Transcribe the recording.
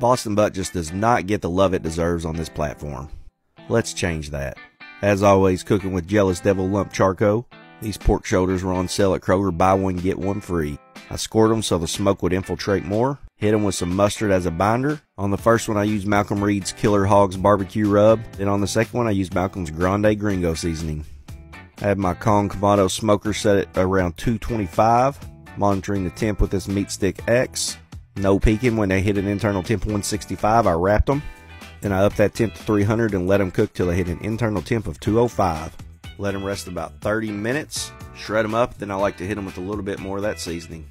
Boston butt just does not get the love it deserves on this platform. Let's change that. As always, cooking with Jealous Devil Lump Charcoal. These pork shoulders were on sale at Kroger, buy one, get one free. I scored them so the smoke would infiltrate more. Hit them with some mustard as a binder. On the first one, I used Malcolm Reed's Killer Hogs Barbecue Rub. Then on the second one, I used Malcolm's Grande Gringo Seasoning. I have my Kong Kamado smoker set at around 225. Monitoring the temp with this MeatStick X. No peeking when they hit an internal temp 165, I wrapped them. Then I upped that temp to 300 and let them cook till they hit an internal temp of 205. Let them rest about 30 minutes. Shred them up, then I like to hit them with a little bit more of that seasoning.